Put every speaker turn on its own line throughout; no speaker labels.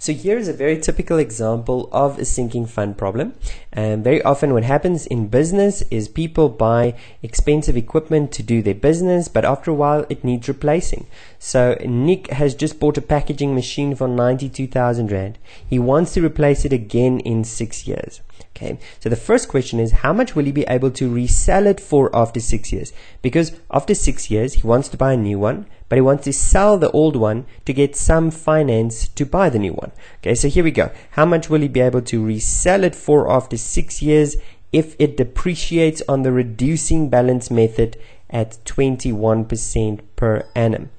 So here is a very typical example of a sinking fund problem. And very often what happens in business is people buy expensive equipment to do their business, but after a while it needs replacing. So Nick has just bought a packaging machine for 92,000 Rand. He wants to replace it again in six years. Okay, so the first question is how much will he be able to resell it for after six years? Because after six years, he wants to buy a new one, but he wants to sell the old one to get some finance to buy the new one. Okay, so here we go. How much will he be able to resell it for after six years if it depreciates on the reducing balance method at 21% per annum?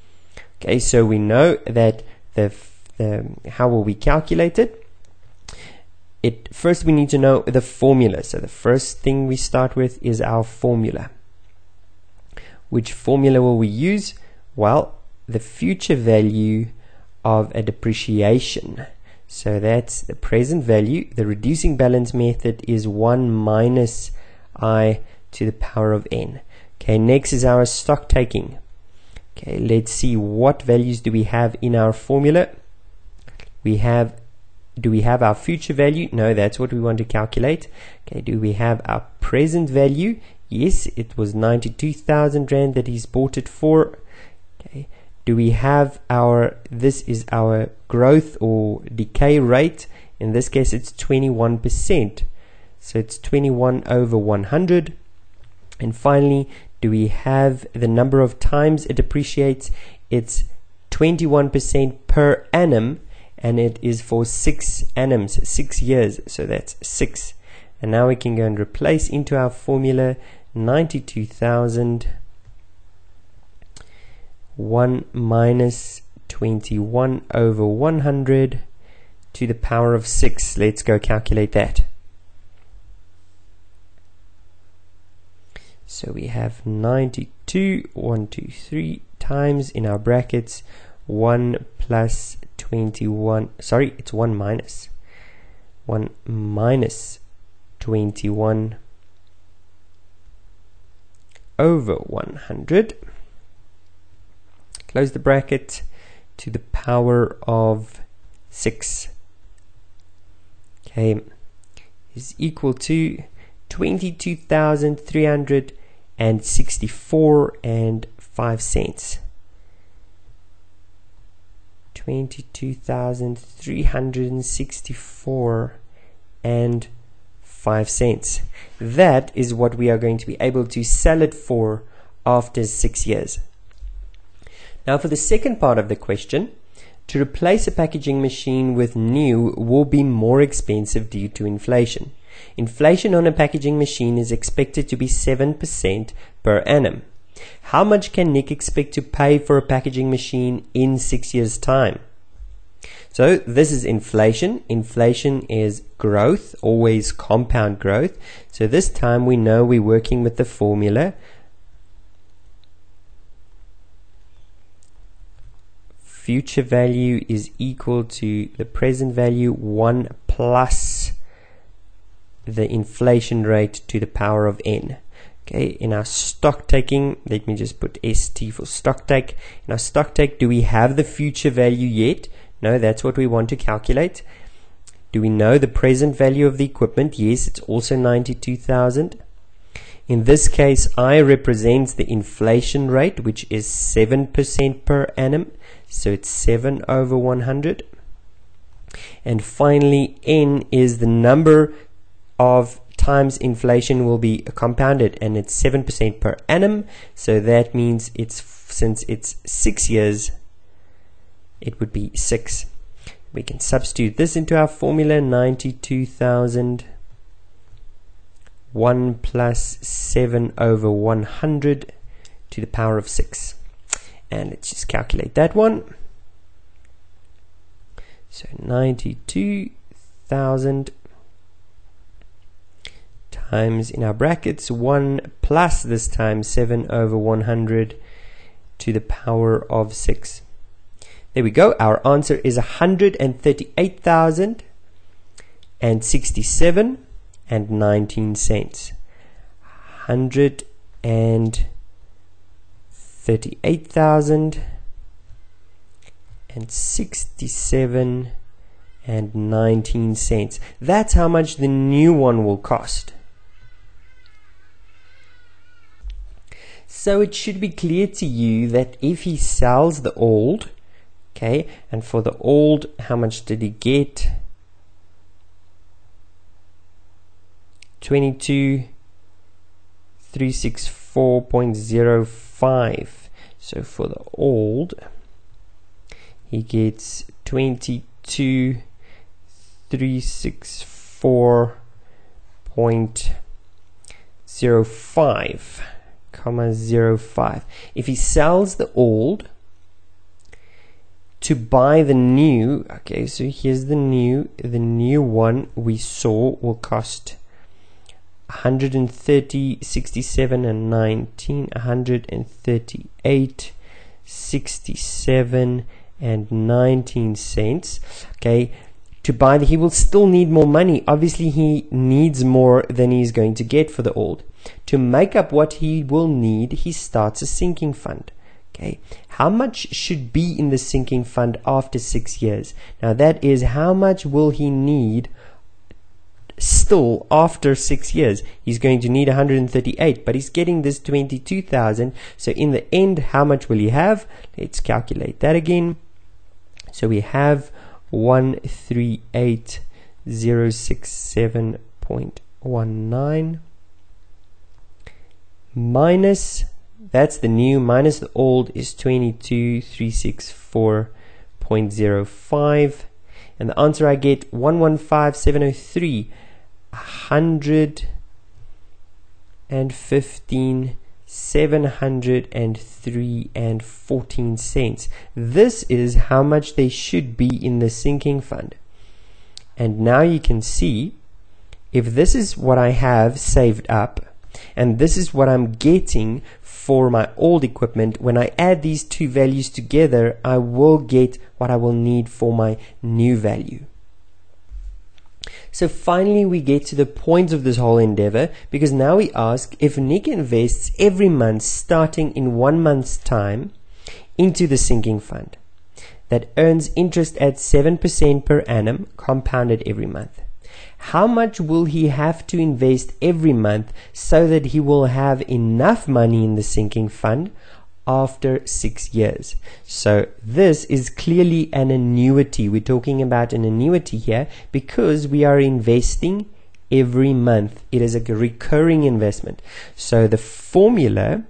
Okay, so we know that the, the how will we calculate it? It first we need to know the formula. So the first thing we start with is our formula. Which formula will we use? Well, the future value of a depreciation. So that's the present value. The reducing balance method is 1 minus i to the power of n. Okay, next is our stock taking. Okay, let's see what values do we have in our formula. We have do we have our future value? No, that's what we want to calculate. Okay, do we have our present value? Yes, it was 92,000 Rand that he's bought it for. Okay, do we have our, this is our growth or decay rate. In this case, it's 21%. So it's 21 over 100. And finally, do we have the number of times it depreciates? It's 21% per annum and it is for six annums, six years. So that's six. And now we can go and replace into our formula 92,000 1 minus 21 over 100 to the power of 6. Let's go calculate that. So we have 92, 1, 2, 3 times in our brackets 1 plus 21 sorry it's 1 minus. 1 minus 21 over 100 close the bracket to the power of 6 okay is equal to 22,364 and 5 cents 22,364 and 5 cents. That is what we are going to be able to sell it for after 6 years. Now for the second part of the question, to replace a packaging machine with new will be more expensive due to inflation. Inflation on a packaging machine is expected to be 7% per annum. How much can Nick expect to pay for a packaging machine in six years' time? So this is inflation. Inflation is growth, always compound growth. So this time we know we're working with the formula future value is equal to the present value 1 plus the inflation rate to the power of n. Okay, in our stock taking, let me just put ST for stock take. In our stock take, do we have the future value yet? No, that's what we want to calculate. Do we know the present value of the equipment? Yes, it's also 92,000. In this case, I represents the inflation rate, which is 7% per annum. So it's 7 over 100. And finally, N is the number of times inflation will be compounded and it's 7% per annum. So that means it's since it's 6 years it would be 6 we can substitute this into our formula 92,000 1 plus 7 over 100 to the power of 6 and let's just calculate that one. So 92,000 times in our brackets 1 plus this time 7 over 100 to the power of 6. There we go. Our answer is 138,067 and 19 cents. 138,000 and 67 and 19 cents. That's how much the new one will cost. So it should be clear to you that if he sells the old, okay, and for the old, how much did he get? 22 364.05 so for the old he gets 22 364.05 comma 05 if he sells the old to buy the new okay so here's the new the new one we saw will cost 130 67 and 19 138 67 and 19 cents okay to buy the he will still need more money. Obviously he needs more than he's going to get for the old. To make up what he will need he starts a sinking fund. Okay? How much should be in the sinking fund after 6 years? Now that is how much will he need still after six years? He's going to need 138 but he's getting this 22,000 so in the end how much will he have? Let's calculate that again. So we have 138067.19 minus that's the new minus the old is 22364.05 and the answer I get 115703 hundred and fifteen seven hundred and three and fourteen cents. This is how much they should be in the sinking fund. And now you can see if this is what I have saved up and this is what I'm getting for my old equipment, when I add these two values together, I will get what I will need for my new value. So finally, we get to the point of this whole endeavor because now we ask if Nick invests every month starting in one month's time into the sinking fund that earns interest at 7% per annum compounded every month. How much will he have to invest every month so that he will have enough money in the sinking fund after six years. So this is clearly an annuity. We're talking about an annuity here because we are investing every month. It is a recurring investment. So the formula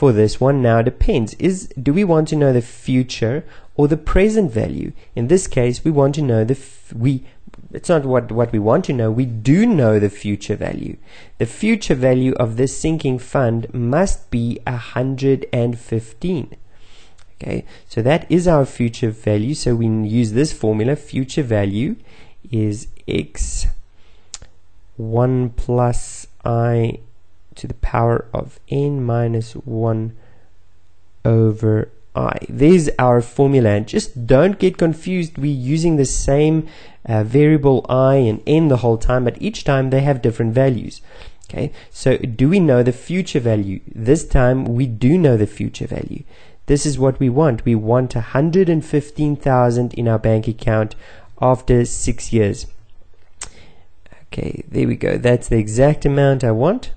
for this one now depends. Is do we want to know the future or the present value? In this case, we want to know the we it's not what, what we want to know. We do know the future value. The future value of this sinking fund must be 115. Okay, so that is our future value. So we use this formula. Future value is x 1 plus i to the power of n minus 1 over i. There's our formula. And just don't get confused. We're using the same uh, variable i and n the whole time, but each time they have different values. Okay, so do we know the future value? This time we do know the future value. This is what we want. We want 115,000 in our bank account after six years. Okay, there we go. That's the exact amount I want.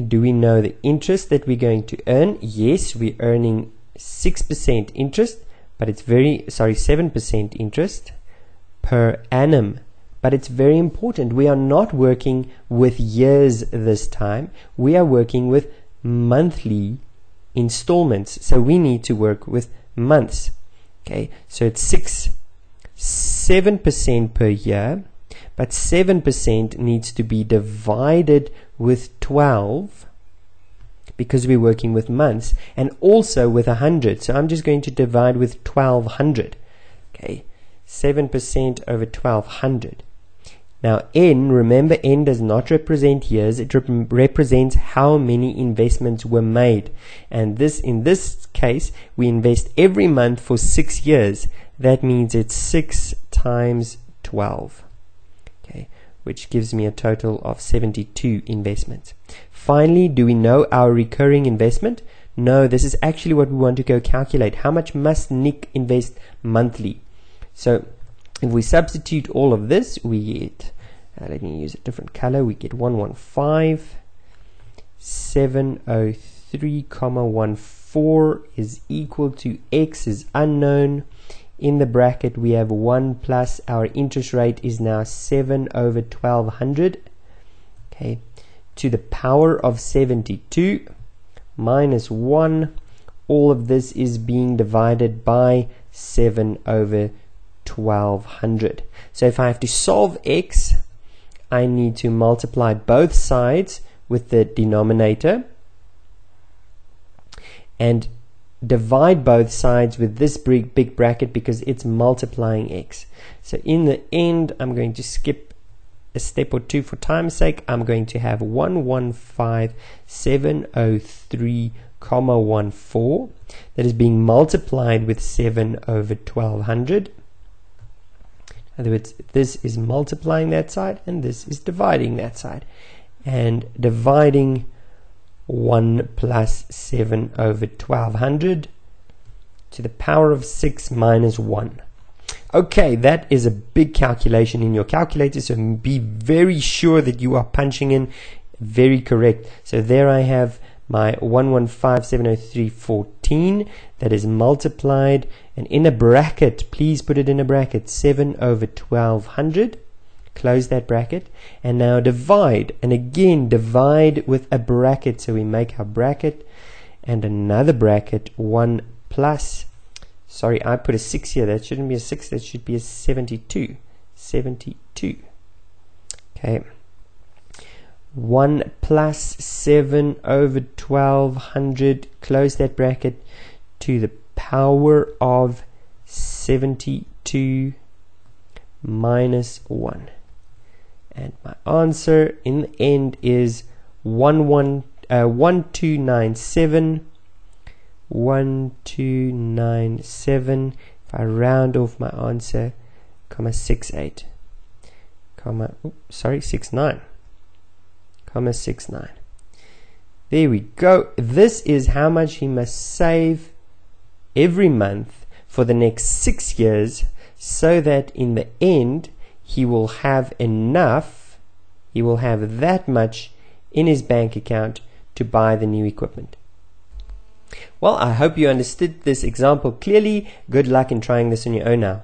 Do we know the interest that we're going to earn? Yes, we're earning 6% interest, but it's very, sorry, 7% interest per annum. But it's very important. We are not working with years this time. We are working with monthly installments. So we need to work with months. Okay, so it's 6, 7% per year, but 7% needs to be divided with 12 because we're working with months and also with 100. So I'm just going to divide with 1200. Okay, 7% over 1200. Now n, remember n does not represent years, it rep represents how many investments were made. And this, in this case, we invest every month for six years. That means it's six times 12. Okay, which gives me a total of 72 investments. Finally, do we know our recurring investment? No, this is actually what we want to go calculate. How much must Nick invest monthly? So if we substitute all of this, we get, uh, let me use a different color, we get 115, 703, comma 14 is equal to x is unknown. In the bracket, we have 1 plus our interest rate is now 7 over 1200. Okay, to the power of 72 minus 1. All of this is being divided by 7 over 1200. So if I have to solve x, I need to multiply both sides with the denominator and divide both sides with this big, bracket because it's multiplying x. So in the end, I'm going to skip a step or two for time's sake. I'm going to have 115703 comma 14 that is being multiplied with 7 over 1200 in other words, this is multiplying that side and this is dividing that side. And dividing 1 plus 7 over 1200 to the power of 6 minus 1. Okay, that is a big calculation in your calculator, so be very sure that you are punching in very correct. So there I have my 115,703.14 that is multiplied and in a bracket, please put it in a bracket, 7 over 1200. Close that bracket. And now divide. And again divide with a bracket. So we make our bracket and another bracket. 1 plus sorry I put a 6 here. That shouldn't be a 6 that should be a 72 72 okay. 1 plus 7 over 1200 close that bracket to the power of 72 minus 1 and my answer in the end is 1, 1 uh, 1297 1297 if I round off my answer comma 68 comma oops, sorry 69 comma 69. There we go. This is how much he must save every month for the next six years so that in the end he will have enough, he will have that much in his bank account to buy the new equipment. Well, I hope you understood this example clearly. Good luck in trying this on your own now.